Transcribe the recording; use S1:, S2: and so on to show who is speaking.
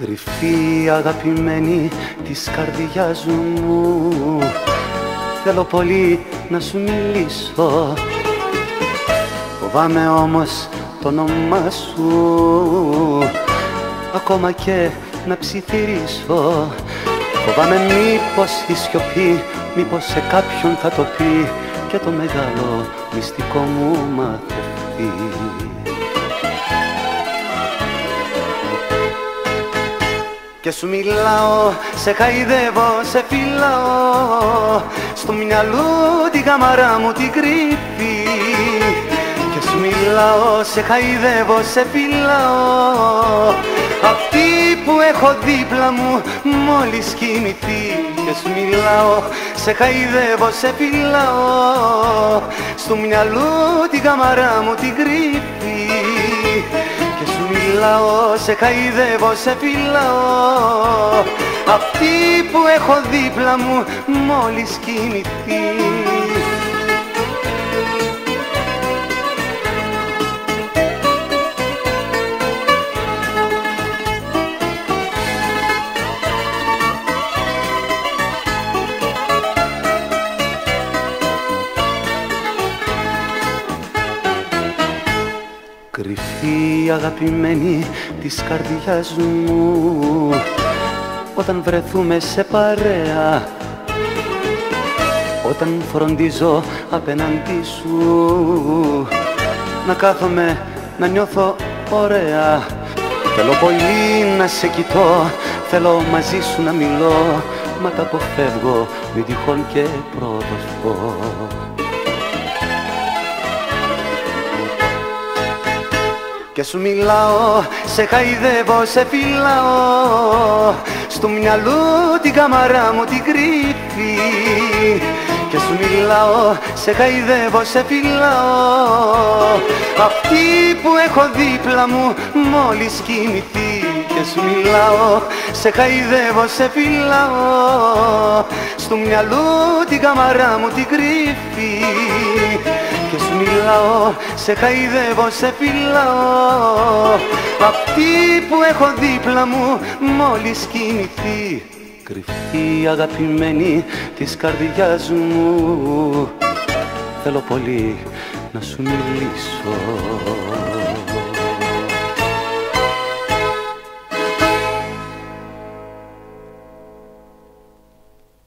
S1: Κρυφή αγαπημένη της καρδιάς μου. Θέλω πολύ να σου μιλήσω. Φοβάμαι όμως το όνομά σου. Ακόμα και να ψιθυρίσω. Φοβάμαι μήπως η σιωπή Μήπως σε κάποιον θα το πει. Και το μεγάλο μυστικό μου μαθευτεί Και σου μιλάω, σε χαϊδεύω, σε φυλάω Στο μυαλό την καμαρά μου την κρύφη Και σου μιλάω, σε χαϊδεύω, σε φυλάω Αυτή που έχω δίπλα μου μόλις κοιμηθεί. Και σου μιλάω, σε χαϊδεύω, σε φυλάω Στο μυαλό την καμαρά μου την κρύφη μιλάω, σε χαϊδεύω, σε φυλάω. Αυτή που έχω δίπλα μου μόλις κοιμηθεί Κρυφή αγαπημένη της καρδιάς μου. Όταν βρεθούμε σε παρέα Όταν φροντίζω απέναντί σου Να κάθομαι να νιώθω ωραία. Θέλω πολύ να σε κοιτώ Θέλω μαζί σου να μιλώ Μα τα αποφεύγω μη τυχόν και πρώτος Και σου μιλάω, σε χαϊδεύω, σε φυλάω. Στο μυαλό την καμαρά μου την κρύφη Και σου μιλάω, σε χαϊδεύω, σε φυλάω. Αυτή που έχω δίπλα μου μόλις κοιμηθεί Και σου μιλάω, σε χαϊδεύω, σε φυλάω. Στο μυαλό την καμαρά μου την κρύφη και σου μιλάω, σε χαϊδεύω, σε φυλάω. Αυτή που έχω δίπλα μου μόλις κινηθεί. Κρυφή αγαπημένη της καρδιάς μου. Θέλω πολύ να σου μιλήσω